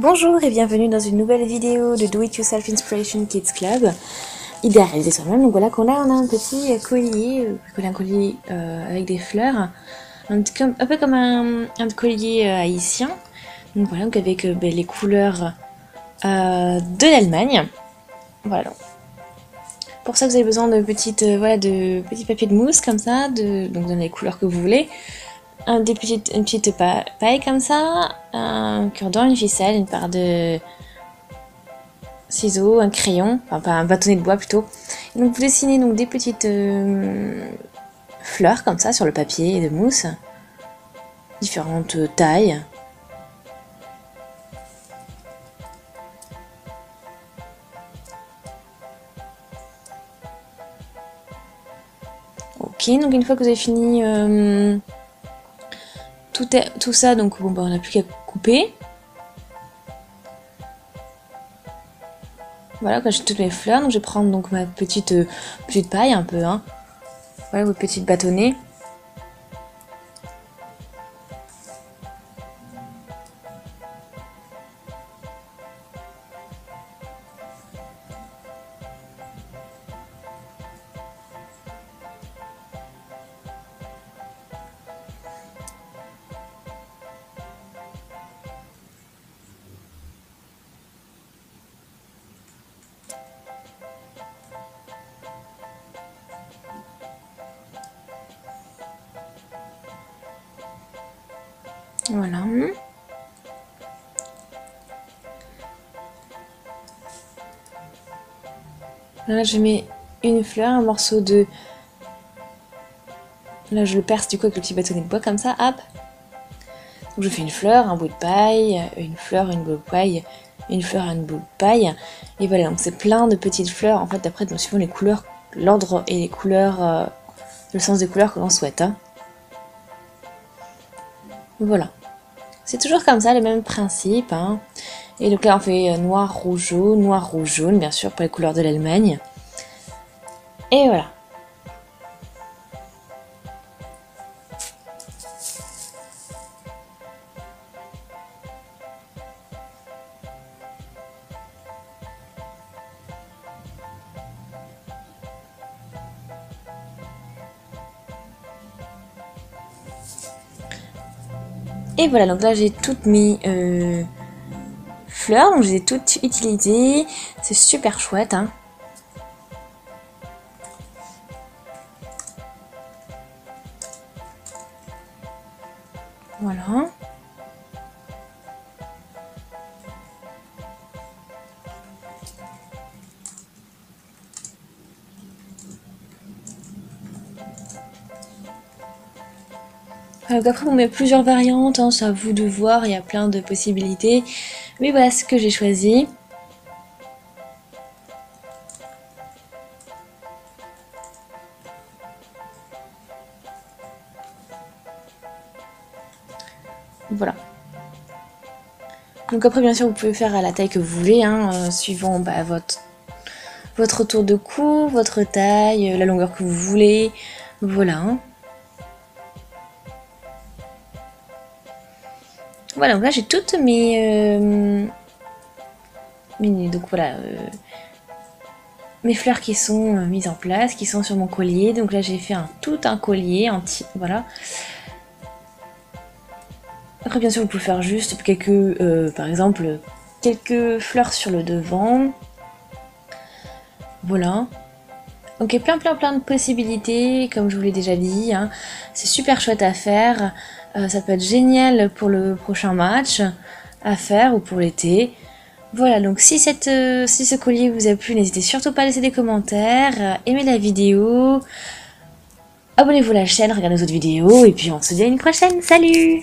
Bonjour et bienvenue dans une nouvelle vidéo de Do It Yourself Inspiration Kids Club. Réaliser soi-même. Donc voilà qu'on a, on a un petit collier, euh, un collier euh, avec des fleurs, un, peu comme un, collier euh, haïtien. Donc voilà, donc avec ben, les couleurs de l'Allemagne. Voilà. Pour ça, vous avez besoin de petites, voilà, de petits papiers de mousse comme ça, donc dans les couleurs que vous voulez un, des petites, une petite paille comme ça, un cure-dent, une ficelle, une paire de ciseaux, un crayon, enfin un bâtonnet de bois plutôt. donc vous dessinez donc des petites euh, fleurs comme ça sur le papier de mousse, différentes tailles. Ok, donc une fois que vous avez fini euh, tout, tout ça, donc bah, on n'a plus qu'à couper. Voilà, quand j'ai toutes mes fleurs, donc je vais prendre donc ma petite, euh, petite paille un peu, hein. Voilà, votre petite bâtonnets. Voilà. Là, je mets une fleur, un morceau de... Là, je le perce du coup avec le petit bâtonnet de bois comme ça, hop. Donc je fais une fleur, un bout de paille, une fleur, une bout de paille, une fleur, un bout de paille. Et voilà, donc c'est plein de petites fleurs, en fait, d'après, suivant les couleurs, l'ordre et les couleurs, euh, le sens des couleurs que l'on souhaite. Hein. Voilà. C'est toujours comme ça, le même principe. Hein. Et donc là, on fait euh, noir, rouge, jaune, noir, rouge, jaune, bien sûr, pour les couleurs de l'Allemagne. Et voilà. Et voilà, donc là j'ai toutes mes euh, fleurs, donc je les ai toutes utilisées. C'est super chouette. Hein. Voilà. Donc après, on met plusieurs variantes, hein, c'est à vous de voir, il y a plein de possibilités. Mais voilà ce que j'ai choisi. Voilà. Donc après, bien sûr, vous pouvez faire à la taille que vous voulez, hein, euh, suivant bah, votre, votre tour de cou, votre taille, la longueur que vous voulez. Voilà. Voilà, donc là j'ai toutes mes, euh, donc voilà, euh, mes fleurs qui sont euh, mises en place, qui sont sur mon collier. Donc là j'ai fait un, tout un collier entier, voilà. Après bien sûr vous pouvez faire juste quelques, par exemple, quelques fleurs sur le devant. Voilà. Donc plein plein plein de possibilités, comme je vous l'ai déjà dit. Hein. C'est super chouette à faire. Euh, ça peut être génial pour le prochain match à faire ou pour l'été. Voilà, donc si, cette, euh, si ce collier vous a plu, n'hésitez surtout pas à laisser des commentaires, euh, aimez la vidéo, abonnez-vous à la chaîne, regardez les autres vidéos, et puis on se dit à une prochaine. Salut